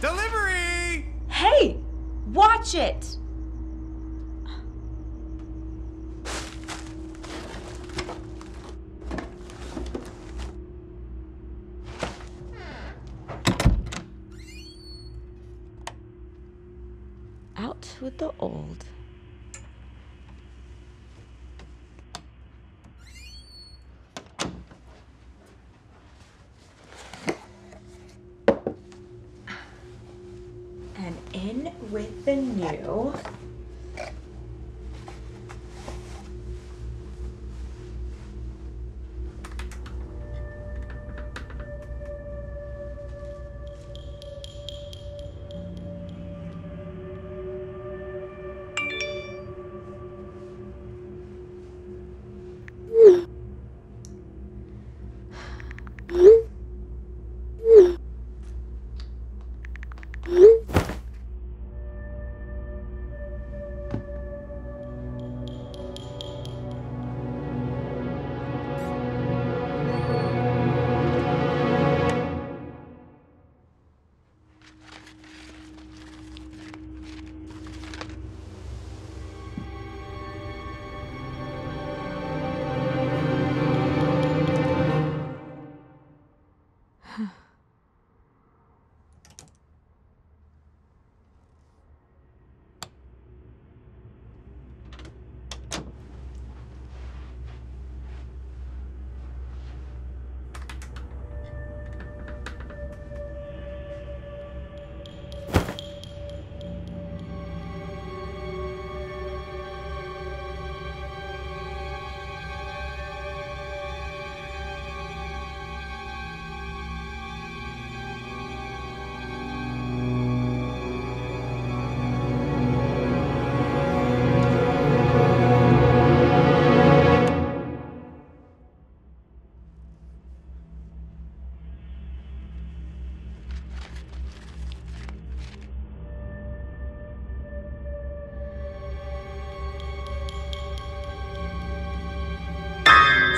Delivery! Hey! Watch it! Out with the old. In with the new.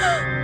了。